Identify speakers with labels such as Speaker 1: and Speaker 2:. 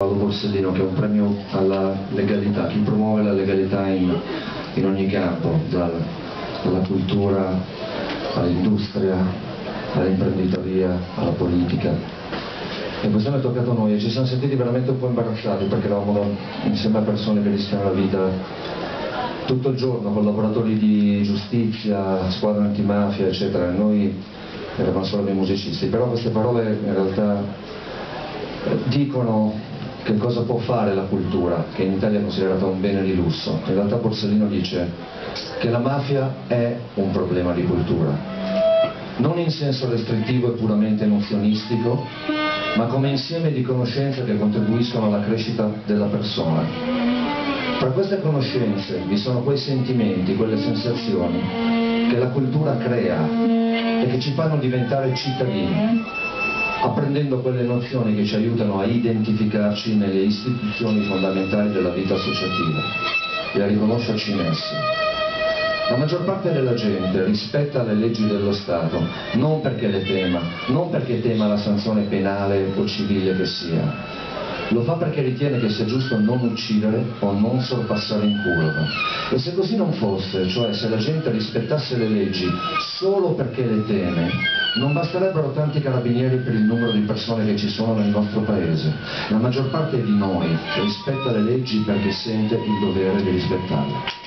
Speaker 1: Paolo Borsellino che è un premio alla legalità, chi promuove la legalità in, in ogni campo, dal, dalla cultura all'industria, all'imprenditoria, alla politica. E quest'anno è toccato a noi e ci siamo sentiti veramente un po' imbarazzati perché eravamo insieme a persone che rischiano la vita tutto il giorno, collaboratori di giustizia, squadra antimafia, eccetera. Noi eravamo solo dei musicisti, però queste parole in realtà dicono che cosa può fare la cultura, che in Italia è considerata un bene di lusso. In realtà Borsellino dice che la mafia è un problema di cultura, non in senso restrittivo e puramente nozionistico, ma come insieme di conoscenze che contribuiscono alla crescita della persona. Tra queste conoscenze vi sono quei sentimenti, quelle sensazioni che la cultura crea e che ci fanno diventare cittadini, apprendendo quelle nozioni che ci aiutano a identificarci nelle istituzioni fondamentali della vita associativa e a riconoscerci in esse. La maggior parte della gente rispetta le leggi dello Stato, non perché le tema, non perché tema la sanzione penale o civile che sia, lo fa perché ritiene che sia giusto non uccidere o non sorpassare in curva. E se così non fosse, cioè se la gente rispettasse le leggi solo perché le teme, non basterebbero tanti carabinieri per il numero di persone che ci sono nel nostro paese. La maggior parte di noi rispetta le leggi perché sente il dovere di rispettarle.